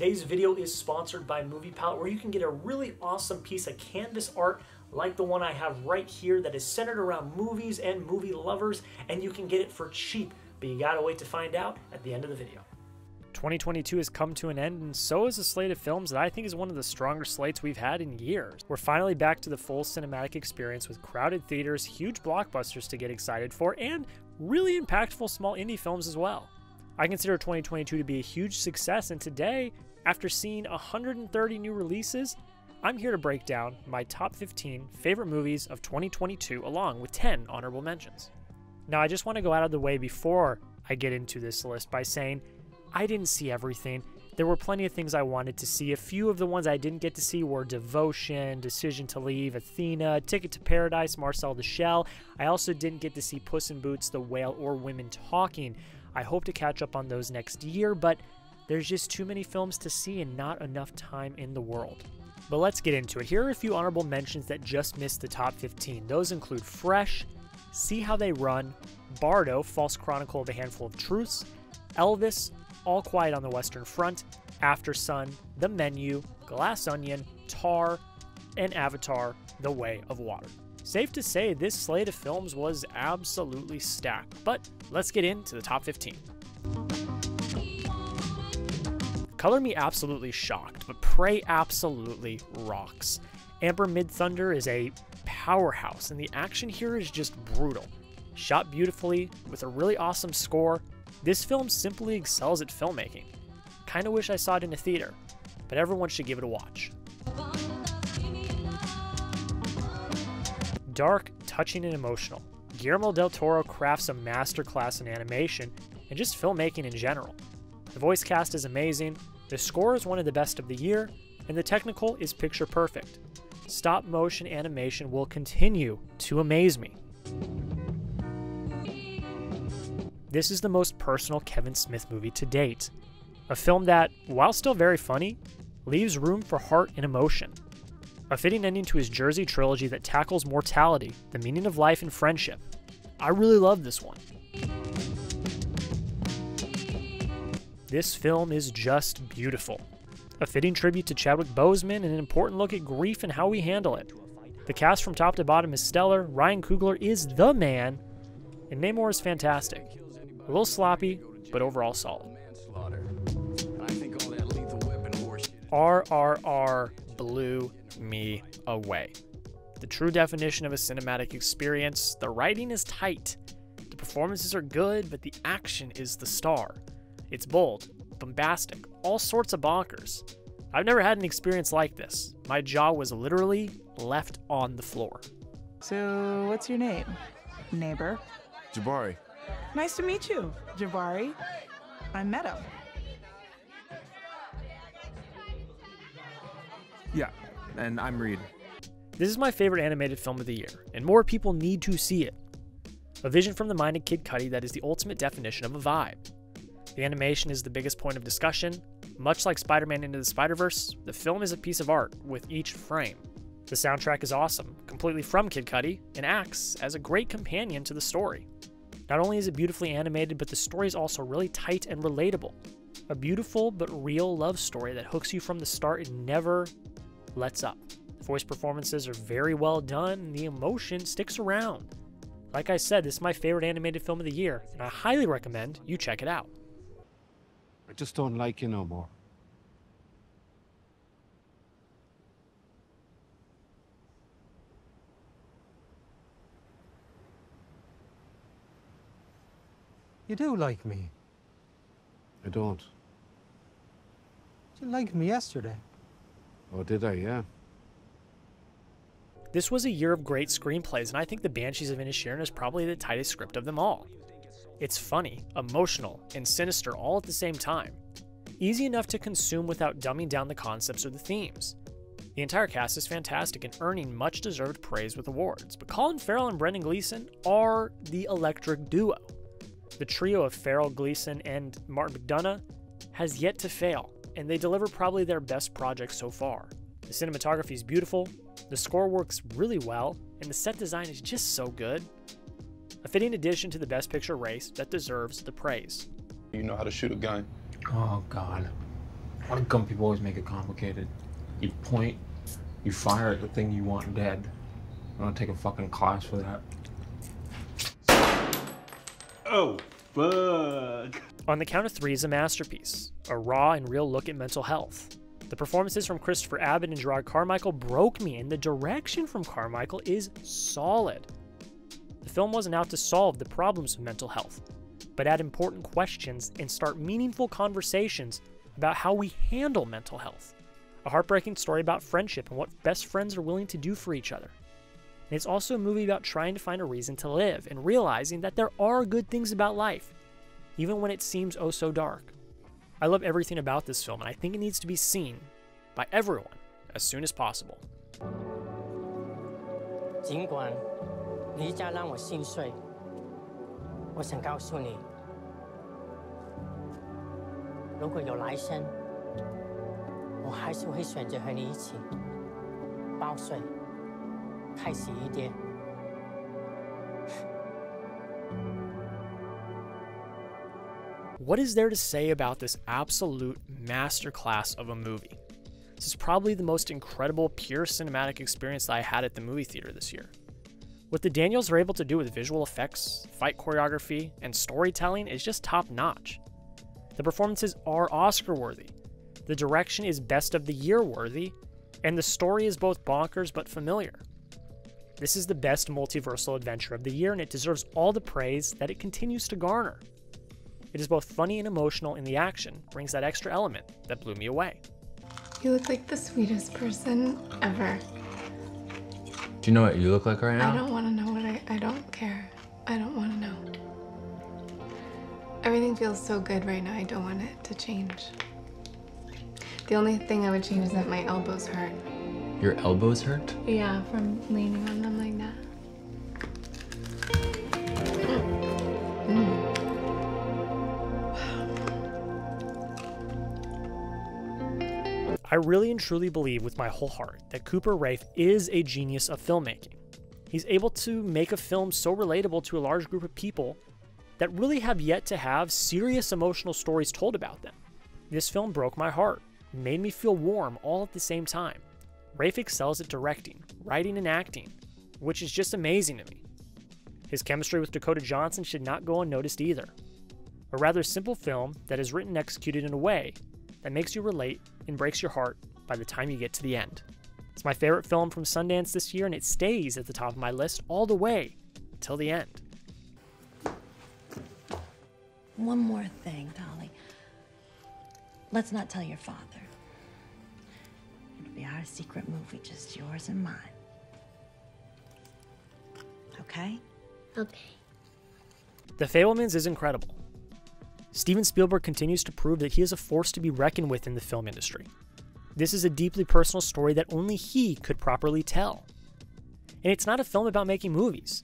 Today's video is sponsored by Movie Palette, where you can get a really awesome piece of canvas art like the one I have right here that is centered around movies and movie lovers, and you can get it for cheap, but you gotta wait to find out at the end of the video. 2022 has come to an end, and so is a slate of films that I think is one of the stronger slates we've had in years. We're finally back to the full cinematic experience with crowded theaters, huge blockbusters to get excited for, and really impactful small indie films as well. I consider 2022 to be a huge success, and today, after seeing 130 new releases, I'm here to break down my top 15 favorite movies of 2022 along with 10 honorable mentions. Now, I just want to go out of the way before I get into this list by saying I didn't see everything. There were plenty of things I wanted to see. A few of the ones I didn't get to see were Devotion, Decision to Leave, Athena, Ticket to Paradise, Marcel the Shell. I also didn't get to see Puss in Boots, The Whale, or Women Talking. I hope to catch up on those next year, but there's just too many films to see and not enough time in the world. But let's get into it. Here are a few honorable mentions that just missed the top 15. Those include Fresh, See How They Run, Bardo, False Chronicle of a Handful of Truths, Elvis, All Quiet on the Western Front, Aftersun, The Menu, Glass Onion, Tar, and Avatar, The Way of Water. Safe to say, this slate of films was absolutely stacked, but let's get into the top 15. Color Me absolutely shocked, but Prey absolutely rocks. Amber Midthunder is a powerhouse, and the action here is just brutal. Shot beautifully, with a really awesome score, this film simply excels at filmmaking. Kinda wish I saw it in a theater, but everyone should give it a watch. Dark, touching, and emotional, Guillermo del Toro crafts a masterclass in animation and just filmmaking in general. The voice cast is amazing, the score is one of the best of the year, and the technical is picture perfect. Stop motion animation will continue to amaze me. This is the most personal Kevin Smith movie to date. A film that, while still very funny, leaves room for heart and emotion. A fitting ending to his Jersey trilogy that tackles mortality, the meaning of life, and friendship. I really love this one. This film is just beautiful. A fitting tribute to Chadwick Boseman and an important look at grief and how we handle it. The cast from top to bottom is stellar, Ryan Coogler is the man, and Namor is fantastic. A little sloppy, but overall solid. RRR blew me away. The true definition of a cinematic experience, the writing is tight, the performances are good, but the action is the star. It's bold, bombastic, all sorts of bonkers. I've never had an experience like this. My jaw was literally left on the floor. So, what's your name? Neighbor. Jabari. Nice to meet you, Jabari. I'm Meadow. Yeah, and I'm Reed. This is my favorite animated film of the year, and more people need to see it. A vision from the mind of Kid Cudi that is the ultimate definition of a vibe. The animation is the biggest point of discussion. Much like Spider Man Into the Spider Verse, the film is a piece of art with each frame. The soundtrack is awesome, completely from Kid Cudi, and acts as a great companion to the story. Not only is it beautifully animated, but the story is also really tight and relatable. A beautiful but real love story that hooks you from the start and never lets up. The voice performances are very well done, and the emotion sticks around. Like I said, this is my favorite animated film of the year, and I highly recommend you check it out. I just don't like you no more. You do like me. I don't. You liked me yesterday. Oh, did I? Yeah. This was a year of great screenplays, and I think The Banshees of Inisherin is probably the tightest script of them all. It's funny, emotional, and sinister all at the same time. Easy enough to consume without dumbing down the concepts or the themes. The entire cast is fantastic and earning much deserved praise with awards, but Colin Farrell and Brendan Gleeson are the electric duo. The trio of Farrell, Gleeson, and Martin McDonagh has yet to fail, and they deliver probably their best project so far. The cinematography is beautiful, the score works really well, and the set design is just so good. A fitting addition to the Best Picture race that deserves the praise. You know how to shoot a gun. Oh, God. Why do gun people always make it complicated? You point, you fire at the thing you want dead. I don't take a fucking class for that. Oh, fuck. On the Count of Three is a masterpiece, a raw and real look at mental health. The performances from Christopher Abbott and Jerrod Carmichael broke me, and the direction from Carmichael is solid. The film wasn't out to solve the problems of mental health, but add important questions and start meaningful conversations about how we handle mental health. A heartbreaking story about friendship and what best friends are willing to do for each other. And it's also a movie about trying to find a reason to live and realizing that there are good things about life, even when it seems oh so dark. I love everything about this film, and I think it needs to be seen by everyone as soon as possible. 尽管 离家让我心碎，我想告诉你，如果有来生，我还是会选择和你一起报税，开心一点。 What is there to say about this absolute masterclass of a movie? This is probably the most incredible, pure cinematic experience that I had at the movie theater this year. What the Daniels are able to do with visual effects, fight choreography, and storytelling is just top notch. The performances are Oscar worthy, the direction is best of the year worthy, and the story is both bonkers but familiar. This is the best multiversal adventure of the year, and it deserves all the praise that it continues to garner. It is both funny and emotional, and the action brings that extra element that blew me away. You look like the sweetest person ever. Do you know what you look like right now? I don't want to know what I. I don't care. I don't want to know. Everything feels so good right now. I don't want it to change. The only thing I would change is that my elbows hurt. Your elbows hurt? Yeah, from leaning on them like that. I really and truly believe with my whole heart that Cooper Raiff is a genius of filmmaking. He's able to make a film so relatable to a large group of people that really have yet to have serious emotional stories told about them. This film broke my heart, made me feel warm all at the same time. Raiff excels at directing, writing, and acting, which is just amazing to me. His chemistry with Dakota Johnson should not go unnoticed either. A rather simple film that is written and executed in a way that makes you relate and breaks your heart by the time you get to the end. It's my favorite film from Sundance this year, and it stays at the top of my list all the way till the end. One more thing, Dolly. Let's not tell your father. It'll be our secret movie, just yours and mine. Okay? Okay. The Fabelmans is incredible. Steven Spielberg continues to prove that he is a force to be reckoned with in the film industry. This is a deeply personal story that only he could properly tell. And it's not a film about making movies.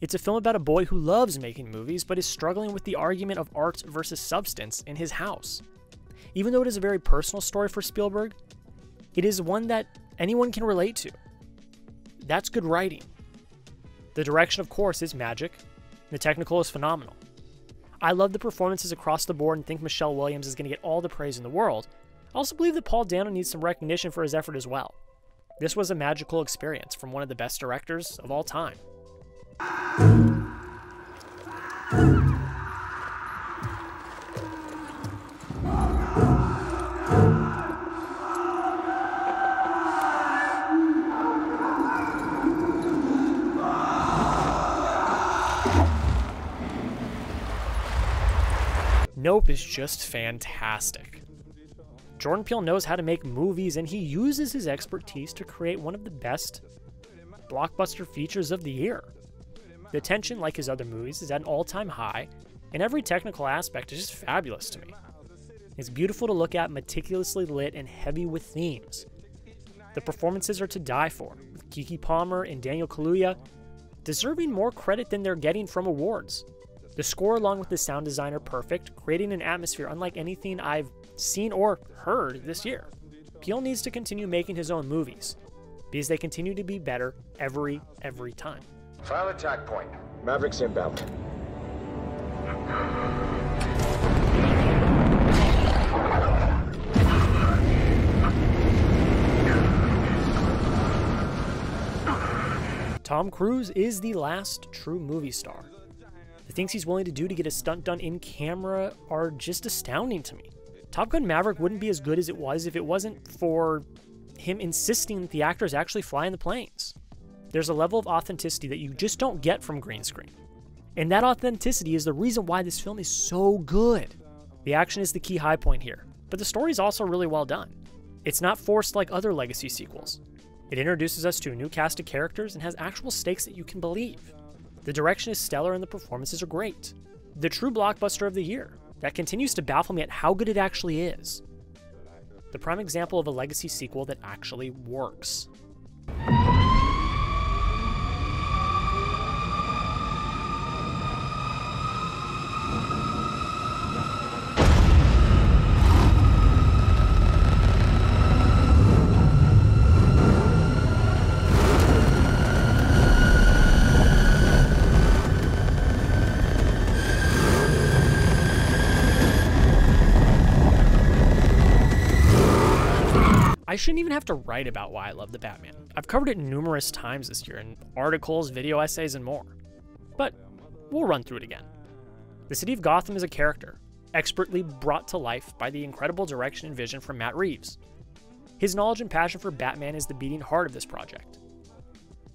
It's a film about a boy who loves making movies but is struggling with the argument of art versus substance in his house. Even though it is a very personal story for Spielberg, it is one that anyone can relate to. That's good writing. The direction, of course, is magic. The technical is phenomenal. I love the performances across the board and think Michelle Williams is going to get all the praise in the world. I also believe that Paul Dano needs some recognition for his effort as well. This was a magical experience from one of the best directors of all time. Nope is just fantastic. Jordan Peele knows how to make movies and he uses his expertise to create one of the best blockbuster features of the year. The tension, like his other movies, is at an all time high, and every technical aspect is just fabulous to me. It's beautiful to look at, meticulously lit, and heavy with themes. The performances are to die for, with Keke Palmer and Daniel Kaluuya deserving more credit than they're getting from awards. The score, along with the sound design, are perfect, creating an atmosphere unlike anything I've seen or heard this year. Peele needs to continue making his own movies, because they continue to be better every, every time. File attack point. Mavericks inbound. Tom Cruise is the last true movie star. Things he's willing to do to get a stunt done in camera are just astounding to me. Top Gun Maverick wouldn't be as good as it was if it wasn't for him insisting that the actors actually fly in the planes. There's a level of authenticity that you just don't get from green screen. And that authenticity is the reason why this film is so good. The action is the key high point here, but the story is also really well done. It's not forced like other Legacy sequels. It introduces us to a new cast of characters and has actual stakes that you can believe. The direction is stellar and the performances are great. The true blockbuster of the year that continues to baffle me at how good it actually is. The prime example of a Legacy sequel that actually works. I shouldn't even have to write about why I love the Batman. I've covered it numerous times this year in articles, video essays, and more. But we'll run through it again. The city of Gotham is a character, expertly brought to life by the incredible direction and vision from Matt Reeves. His knowledge and passion for Batman is the beating heart of this project.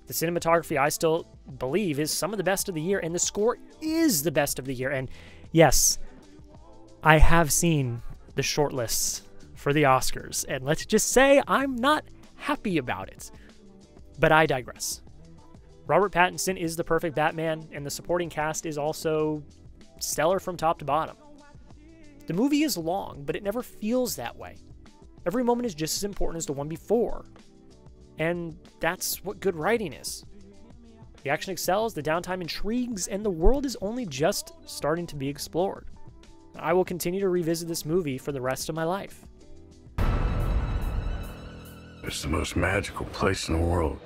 The cinematography, I still believe, is some of the best of the year, and the score is the best of the year. And yes, I have seen the shortlists for the Oscars, and let's just say I'm not happy about it. But I digress. Robert Pattinson is the perfect Batman, and the supporting cast is also stellar from top to bottom. The movie is long, but it never feels that way. Every moment is just as important as the one before. And that's what good writing is. The action excels, the downtime intrigues, and the world is only just starting to be explored. I will continue to revisit this movie for the rest of my life. It's the most magical place in the world.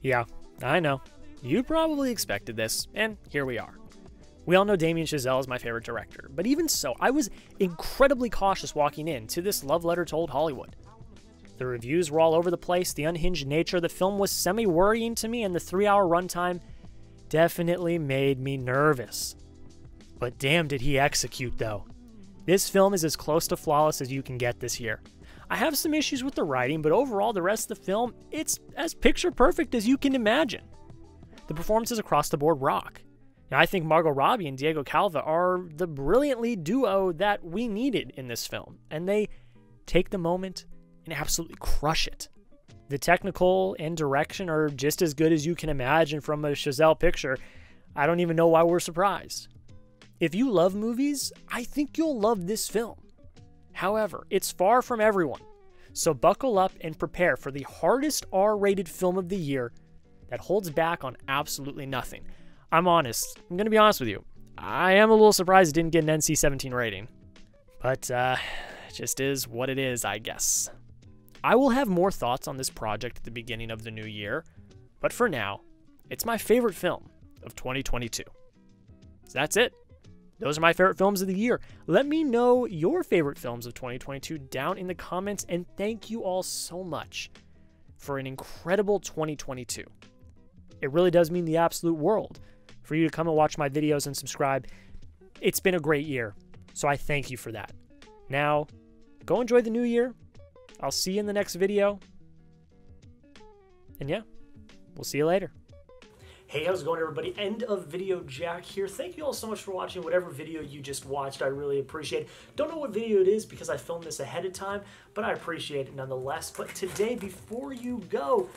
Yeah, I know. You probably expected this, and here we are. We all know Damien Chazelle is my favorite director, but even so, I was incredibly cautious walking in to this love letter told Hollywood. The reviews were all over the place, the unhinged nature of the film was semi worrying to me, and the three hour runtime definitely made me nervous. But damn, did he execute, though. This film is as close to flawless as you can get this year. I have some issues with the writing, but overall, the rest of the film, it's as picture perfect as you can imagine. The performances across the board rock. Now, I think Margot Robbie and Diego Calva are the brilliant lead duo that we needed in this film, and they take the moment and absolutely crush it. The technical and direction are just as good as you can imagine from a Chazelle picture. I don't even know why we're surprised. If you love movies, I think you'll love this film. However, it's far from everyone. So buckle up and prepare for the hardest R rated film of the year that holds back on absolutely nothing. I'm honest. I'm to be honest with you. I am a little surprised it didn't get an NC 17 rating. But, uh, it just is what it is, I guess. I will have more thoughts on this project at the beginning of the new year, but for now, it's my favorite film of 2022. So that's it. Those are my favorite films of the year. Let me know your favorite films of 2022 down in the comments, and thank you all so much for an incredible 2022. It really does mean the absolute world for you to come and watch my videos and subscribe. It's been a great year, so I thank you for that. Now, go enjoy the new year. I'll see you in the next video. And yeah, we'll see you later. Hey, how's it going everybody? End of video Jack here. Thank you all so much for watching whatever video you just watched. I really appreciate it. Don't know what video it is because I filmed this ahead of time, but I appreciate it nonetheless. But today, before you go,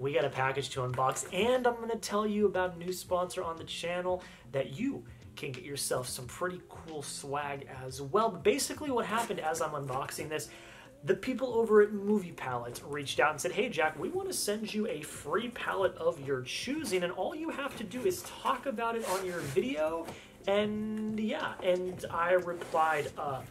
we got a package to unbox and I'm to tell you about a new sponsor on the channel that you can get yourself some pretty cool swag as well. But basically what happened as I'm unboxing this the people over at Movie Palette reached out and said, Hey, Jack, we want to send you a free palette of your choosing, and all you have to do is talk about it on your video. And yeah, and I replied, uh,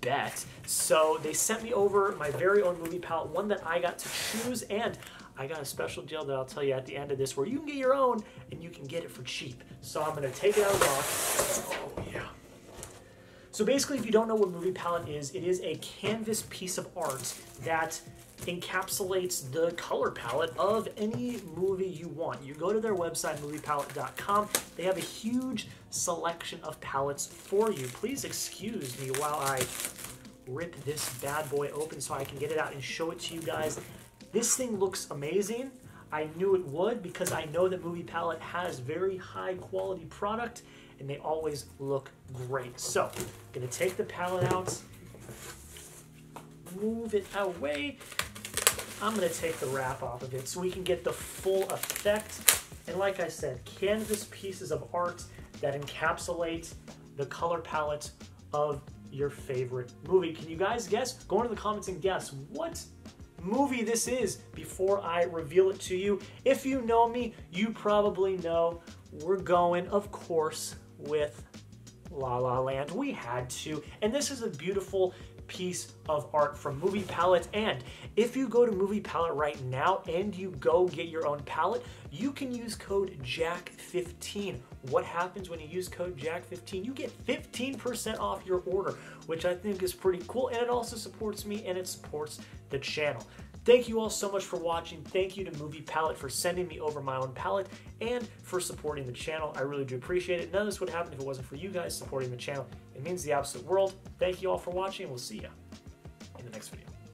bet. So they sent me over my very own movie palette, one that I got to choose, and I got a special deal that I'll tell you at the end of this where you can get your own and you can get it for cheap. So I'm going to take it out of the box. So basically, if you don't know what Movie Palette is, it is a canvas piece of art that encapsulates the color palette of any movie you want. You go to their website, moviepalette.com. They have a huge selection of palettes for you. Please excuse me while I rip this bad boy open so I can get it out and show it to you guys. This thing looks amazing. I knew it would because I know that Movie Palette has very high quality product and they always look great. So, I'm gonna take the palette out, move it away. I'm gonna take the wrap off of it so we can get the full effect. And like I said, canvas pieces of art that encapsulate the color palette of your favorite movie. Can you guys guess? Go into the comments and guess what movie this is before I reveal it to you. If you know me, you probably know we're going, of course, with La La Land. We had to. And this is a beautiful piece of art from Movie Palette. And if you go to Movie Palette right now and you go get your own palette, you can use code JACK15. What happens when you use code JACK15? You get 15% off your order, which I think is pretty cool. And it also supports me and it supports the channel. Thank you all so much for watching. Thank you to Movie Palette for sending me over my own palette and for supporting the channel. I really do appreciate it. None of this would happen if it wasn't for you guys supporting the channel. It means the absolute world. Thank you all for watching. We'll see you in the next video.